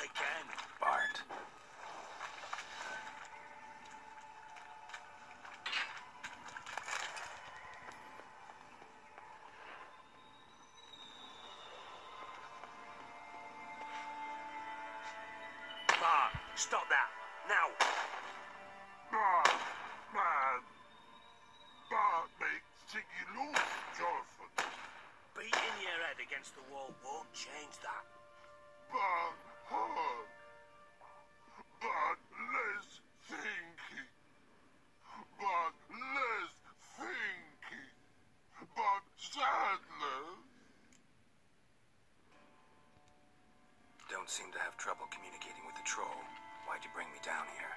can. Bart. Bart, Don't seem to have trouble communicating with the troll. Why'd you bring me down here?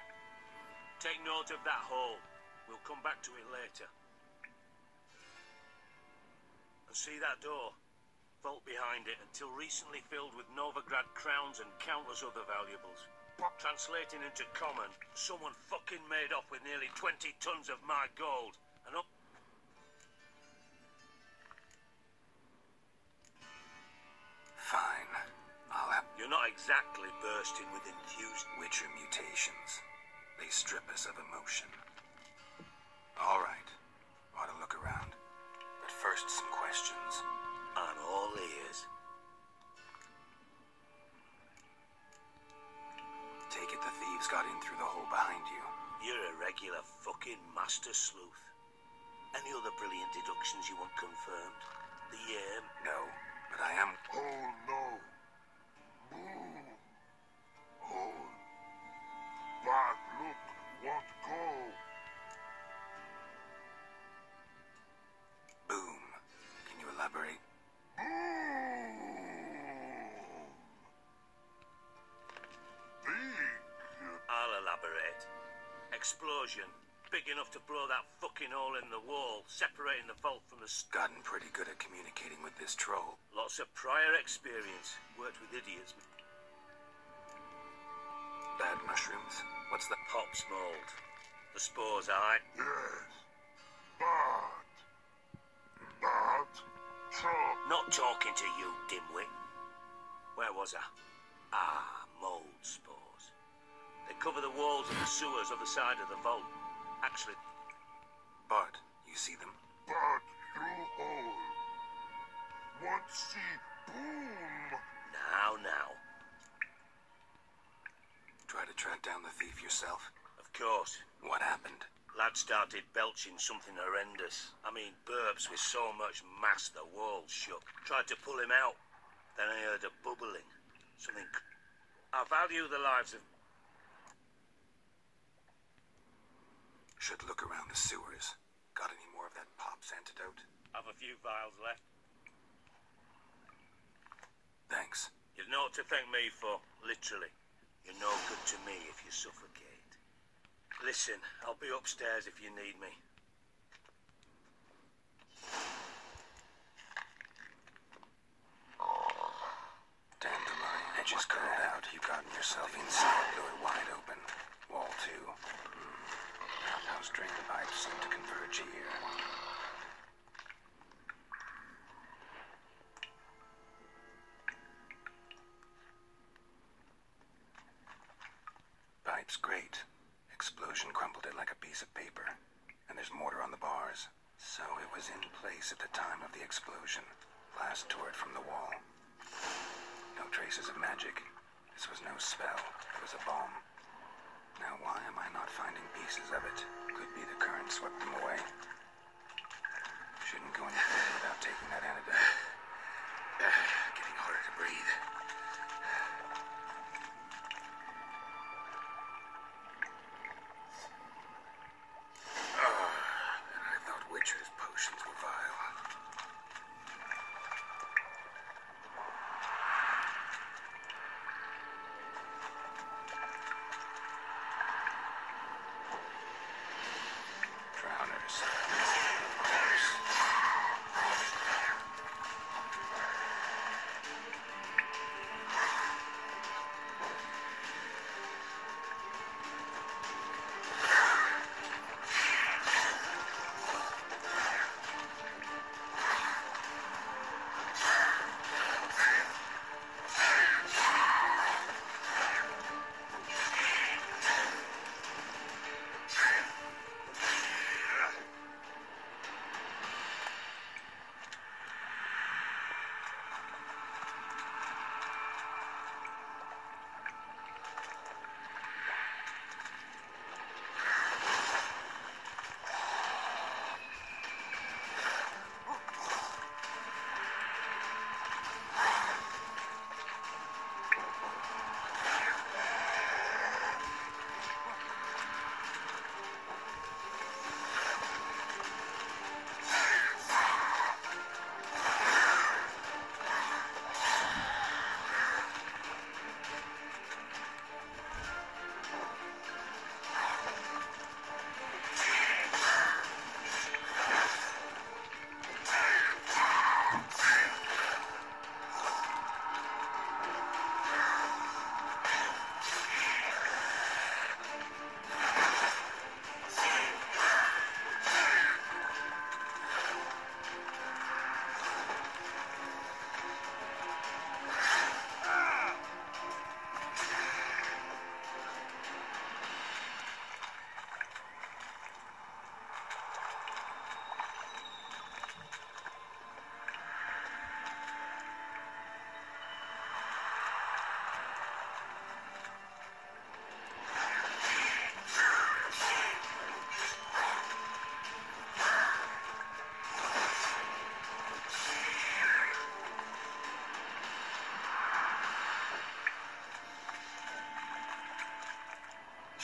Take note of that hole. We'll come back to it later. And see that door? Vault behind it, until recently filled with Novigrad crowns and countless other valuables. Translating into common, someone fucking made off with nearly 20 tons of my gold. Exactly bursting with infused Witcher mutations. They strip us of emotion. All right. Ought to look around. But first, some questions. on all ears. Take it the thieves got in through the hole behind you. You're a regular fucking master sleuth. Any other brilliant deductions you want confirmed? The um, No, but I am. Oh no. Oh. Bad look. Go. Boom. Can you elaborate? Boom. Big. I'll elaborate. Explosion. Big enough to blow that fucking hole in the wall, separating the vault from the... Gotten pretty good at communicating with this troll. Lots of prior experience. Worked with idiots. Bad mushrooms? What's the. Hops mold. The spores, aye. Yes. Bad. Bad. Trouble. Not talking to you, dimwit. Where was I? Ah, mold spores. They cover the walls and the sewers of the side of the vault. Actually, Bart, you see them? Through hole. See boom. now, now. Try to track down the thief yourself? Of course, What happened? lad started belching something horrendous. I mean, burps with so much mass the walls shook. Tried to pull him out. Then I heard a bubbling. Something. I value the lives of. Should look around the sewers. Got any more of that pop's antidote? I have a few vials left. Thanks. You've naught to thank me for, literally. You're no good to me if you suffocate. Listen, I'll be upstairs if you need me. Dandelion edges curled out. You've gotten yourself inside. Door wide open. Wall two. Hmm. Outhouse drain pipes seem to converge here. Pipe's great. Explosion crumpled it like a piece of paper. And there's mortar on the bars. So it was in place at the time of the explosion. Blast tore it from the wall. No traces of magic. This was no spell. It was a bomb. Now, why am I not finding pieces of it? Could be the current swept them away. Shouldn't go any further without taking that antidote. Getting harder to breathe.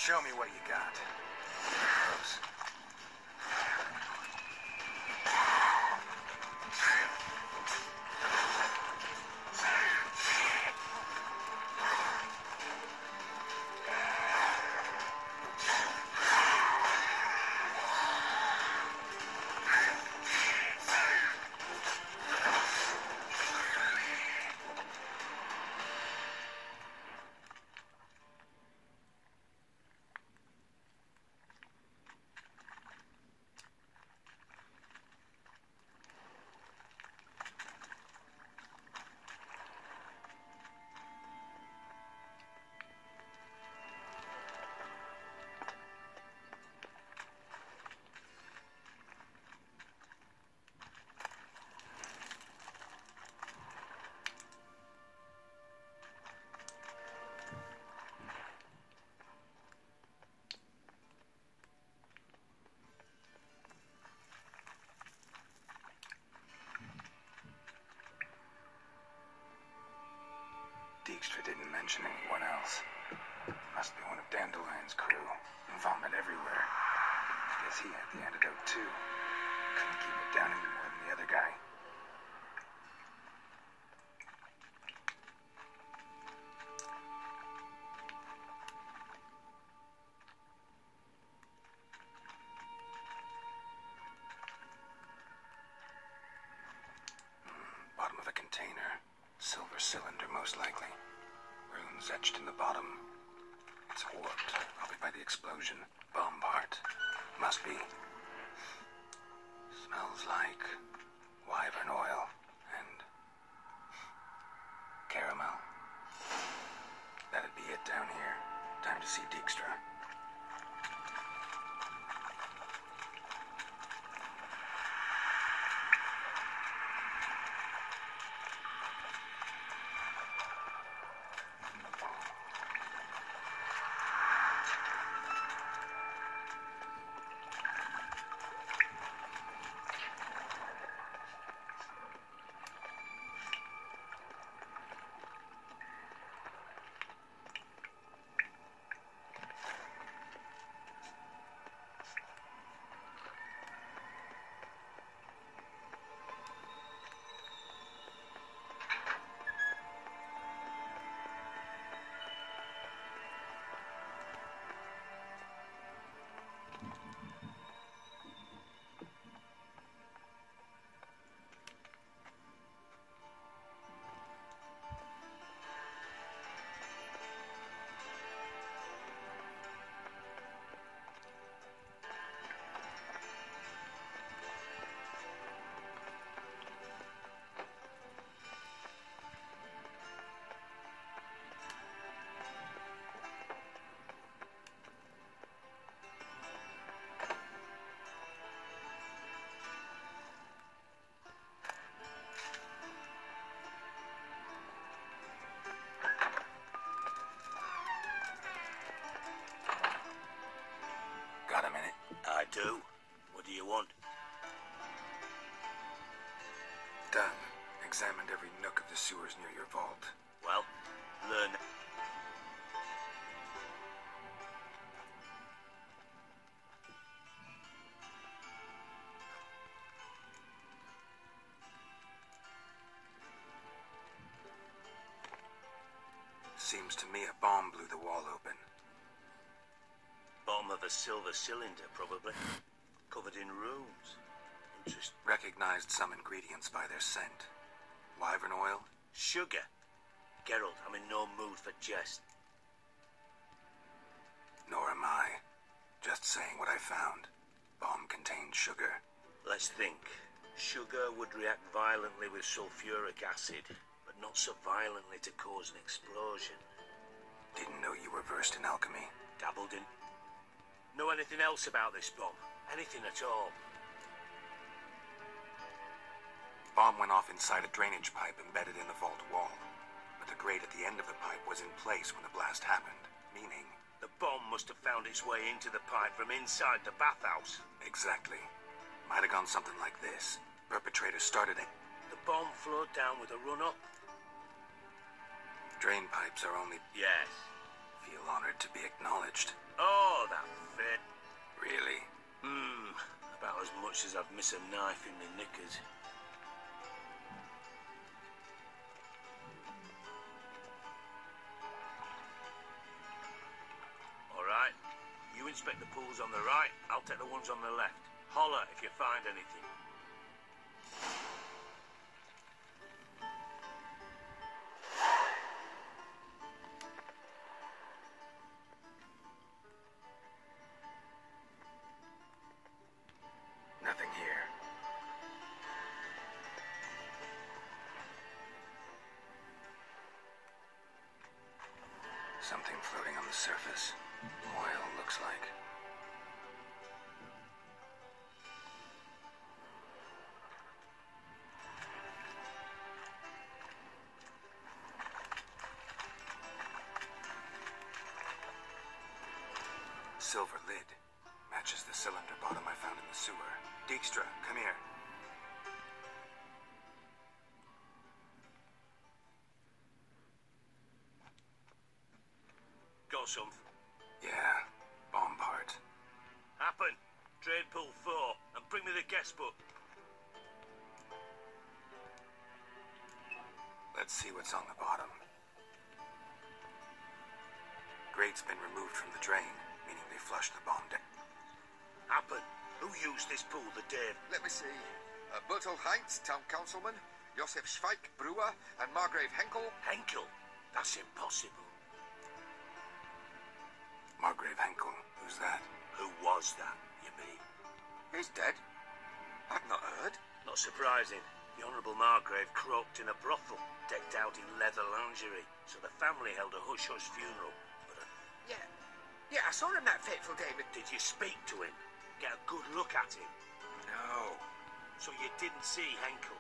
Show me what you got. Gross. Dijkstra didn't mention anyone else. Must be one of Dandelion's crew. Vomit everywhere. Guess he had the antidote too. Couldn't keep it down any more than the other guy. Explosion. Sewers near your vault. Well, learn. Seems to me a bomb blew the wall open. Bottom of a silver cylinder, probably. Covered in runes. Interesting. Recognized some ingredients by their scent. Wyvern oil? Sugar. Geralt, I'm in no mood for jest. Nor am I. Just saying what I found. Bomb contained sugar. Let's think. Sugar would react violently with sulfuric acid, but not so violently to cause an explosion. Didn't know you were versed in alchemy. Dabbled in. Know anything else about this bomb? Anything at all? Bomb went off inside a drainage pipe embedded in the vault wall. But the grate at the end of the pipe was in place when the blast happened, meaning The bomb must have found its way into the pipe from inside the bathhouse. exactly. Might have gone something like this. Perpetrator started it. The bomb flowed down with a run up. Drain pipes are only Yes. feel honored to be acknowledged. Oh, that fit. Really? Hmm, about as much as I'd miss a knife in my knickers. Inspect the pools on the right, I'll take the ones on the left. Holler if you find anything. Silver lid. Matches the cylinder bottom I found in the sewer. Dijkstra, come here. Got something. Yeah, bomb part. Happen. Trade pool 4, and bring me the guest book. Let's see what's on the bottom. Grate's been removed from the drain, flushed the bomb down. Happen. Who used this pool the day? Let me see. Uh, Bertel Heinz, town councilman, Josef Schweik, brewer, and Margrave Henkel. Henkel? That's impossible. Margrave Henkel, who's that? Who was that, you mean? He's dead. I've not heard. Not surprising. The Honourable Margrave croaked in a brothel, decked out in leather lingerie, so the family held a hush-hush funeral. But uh, Yeah. Yeah, I saw him that fateful day, but... did you speak to him? Get a good look at him? No. So you didn't see Henkel?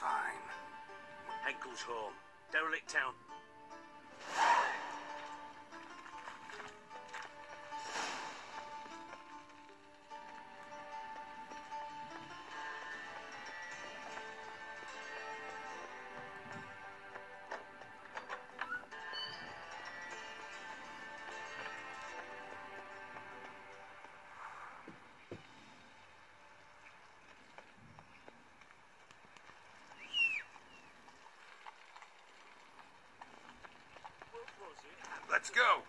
Fine. Henkel's home. Derelict town. Let's go!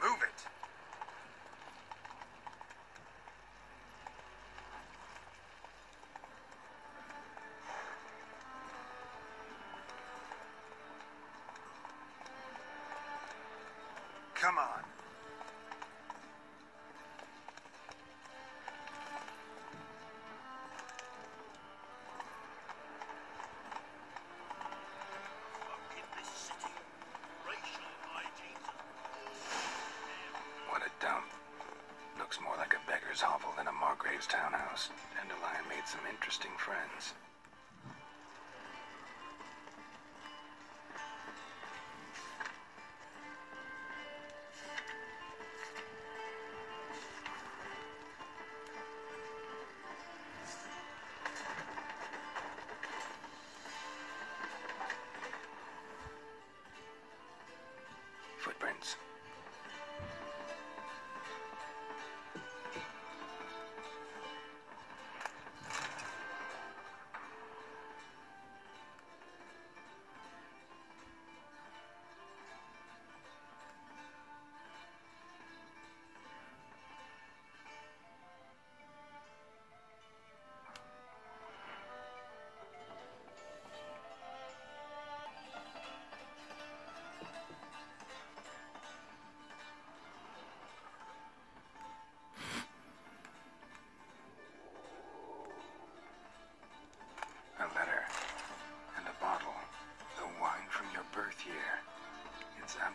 Move it! Come on.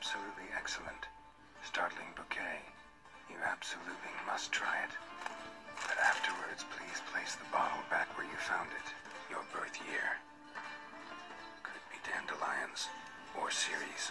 absolutely excellent. Startling bouquet. You absolutely must try it. But afterwards, please place the bottle back where you found it. Your birth year. Could be dandelions. Or Ceres.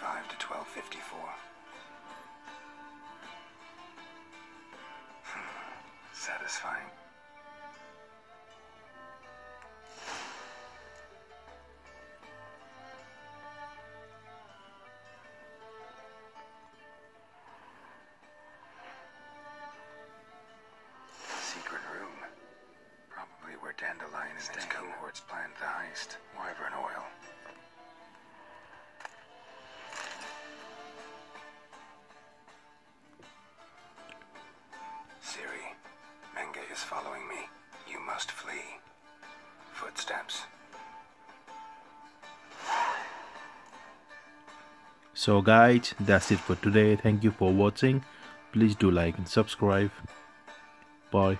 1255 to 1254. Hmm, satisfying. Secret room. Probably where Dandelion and his cohorts planned the heist. Wyvern oil. So guys, that's it for today. Thank you for watching. Please do like and subscribe. Bye.